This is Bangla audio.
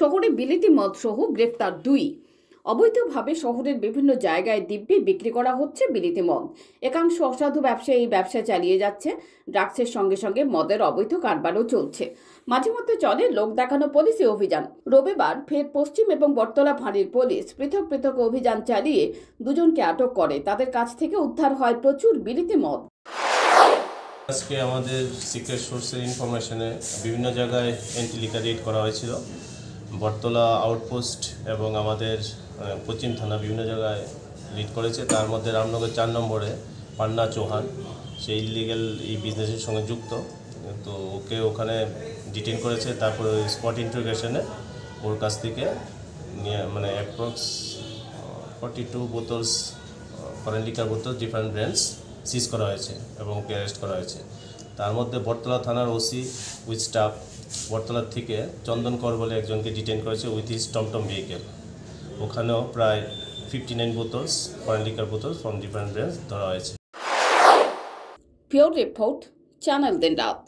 শহরে বিলিতি মদ সহ গ্রেফতার দুই। অবৈধভাবে শহরের বিভিন্ন জায়গায় দিব্যি বিক্রি করা হচ্ছে বিলিতি মদ। একাংশ অসাধু ব্যবসায়ী এই ব্যবসা চালিয়ে যাচ্ছে, ড্রাগসের সঙ্গে সঙ্গে মদের অবৈধ কারবারও চলছে। মাঝে মধ্যে চলে লোক দেখানো পুলিশি অভিযান। রবিবার ফের পশ্চিম এবং বটতলা ফাঁড়ির পুলিশ পৃথক পৃথক অভিযান চালিয়ে দুজনকে আটক করে। তাদের কাছ থেকে উদ্ধার হয় প্রচুর বিলিতি মদ। আজকে আমাদের সিক্রেট সোর্সের ইনফরমেশনে বিভিন্ন জায়গায় এন্ট্রিলিকা রেড করা হয়েছিল। বটতলা আউটপোস্ট এবং আমাদের পশ্চিম থানা বিভিন্ন জায়গায় লিড করেছে। তার মধ্যে রামনগর চার নম্বরে পান্না চৌহান। সে ইলিগেল এই বিজনেসের সঙ্গে যুক্ত। তো ওকে ওখানে ডিটেন করেছে। তারপরে স্পট ইন্টারোগেশনে ওর কাছ থেকে নিয়ে মানে approx forty two bottles foreign liquor বোতল ডিফারেন্ট ব্র্যান্ডস সিজ করা হয়েছে এবং ওকে অ্যারেস্ট করা হয়েছে। তার মধ্যে বটতলা থানার ওসি উইথ স্টাফ বটতলার থেকে চন্দন কর বলে একজনকে ডিটেন করেছে উইথ হিজ টমটম ভেহিকেল। ওখানেও প্রায় fifty nine bottles foreign liquor bottles from different brands ধরা হয়েছে। পিওর রিপোর্ট চ্যানেল দিন রাত